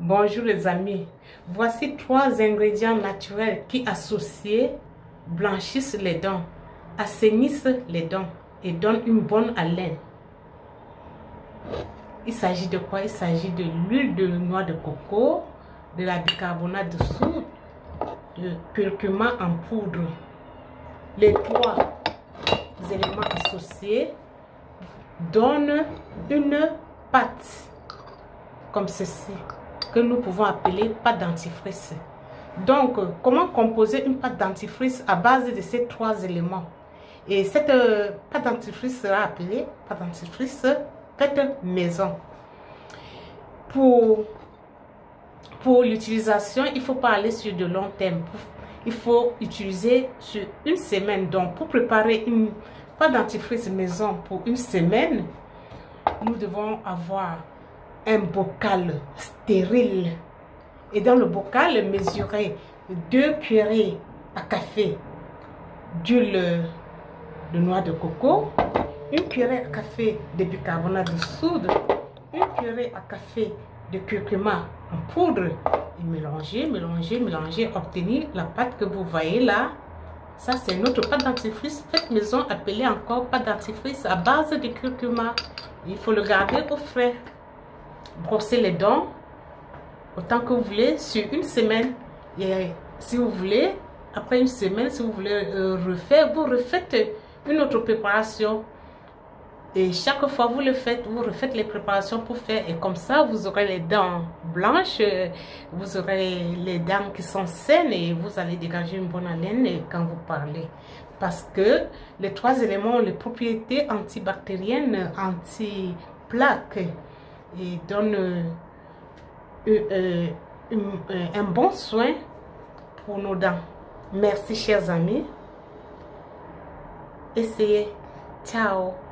Bonjour les amis, voici trois ingrédients naturels qui associés blanchissent les dents, assainissent les dents et donnent une bonne haleine. Il s'agit de quoi? Il s'agit de l'huile de noix de coco, de la bicarbonate de soude, de curcuma en poudre. Les trois éléments associés donnent une pâte comme ceci que nous pouvons appeler pâte dentifrice. Donc, comment composer une pâte dentifrice à base de ces trois éléments? Et cette euh, pâte dentifrice sera appelée pâte dentifrice faite maison. Pour, pour l'utilisation, il ne faut pas aller sur de long terme. Il faut utiliser sur une semaine. Donc, pour préparer une pâte dentifrice maison pour une semaine, nous devons avoir un bocal stérile. Et dans le bocal, mesurer deux cuillerées à café d'huile de noix de coco, une cuillerée à café de bicarbonate de soude, une cuillerée à café de curcuma en poudre et mélanger, mélanger, mélanger, obtenir la pâte que vous voyez là. Ça, c'est notre pâte dentifrice faite maison, appelée encore pâte dentifrice à base de curcuma. Il faut le garder au frais brosser les dents autant que vous voulez sur une semaine. Et si vous voulez, après une semaine, si vous voulez euh, refaire, vous refaites une autre préparation. Et chaque fois vous le faites, vous refaites les préparations pour faire. Et comme ça, vous aurez les dents blanches, vous aurez les dents qui sont saines et vous allez dégager une bonne haleine quand vous parlez. Parce que les trois éléments ont les propriétés antibactériennes, anti-plaques et donne euh, euh, euh, un bon soin pour nos dents. Merci chers amis. Essayez. Ciao.